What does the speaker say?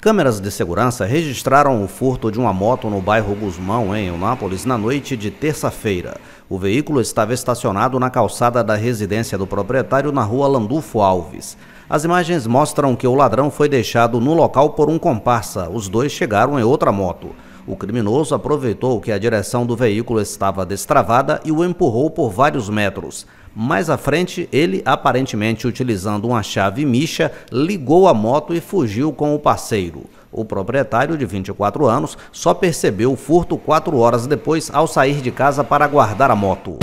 Câmeras de segurança registraram o furto de uma moto no bairro Guzmão, em Eunápolis, na noite de terça-feira. O veículo estava estacionado na calçada da residência do proprietário na rua Landulfo Alves. As imagens mostram que o ladrão foi deixado no local por um comparsa. Os dois chegaram em outra moto. O criminoso aproveitou que a direção do veículo estava destravada e o empurrou por vários metros. Mais à frente, ele, aparentemente utilizando uma chave micha, ligou a moto e fugiu com o parceiro. O proprietário, de 24 anos, só percebeu o furto quatro horas depois ao sair de casa para guardar a moto.